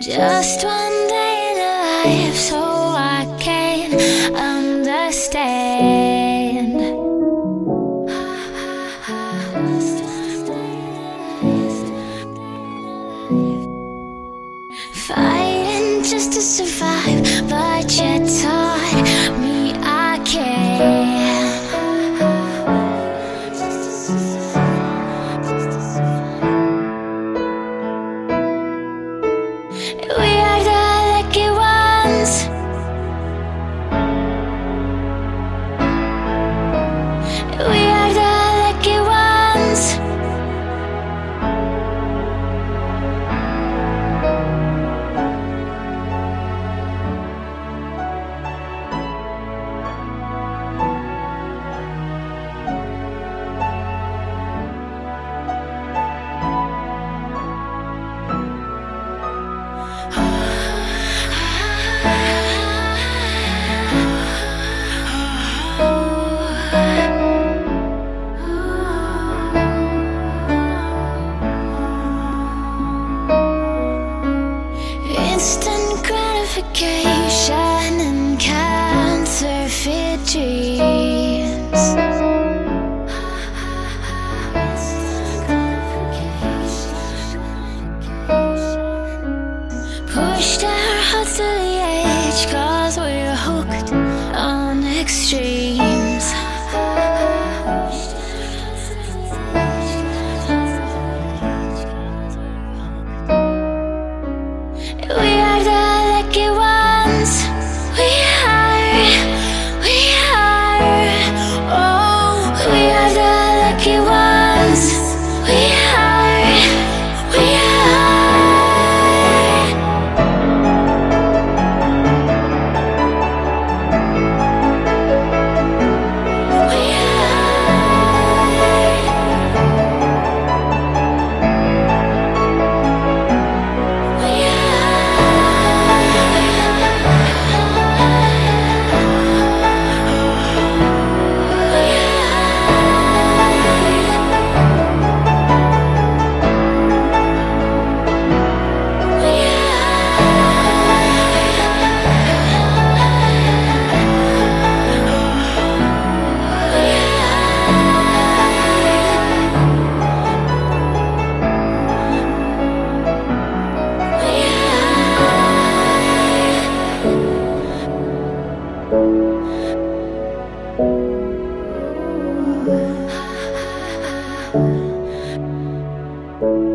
Just one day in a life so I can understand. Fighting just to survive, Instant gratification and counterfeit dreams. Pushed our hearts to the edge cause we're hooked on extreme Thank you.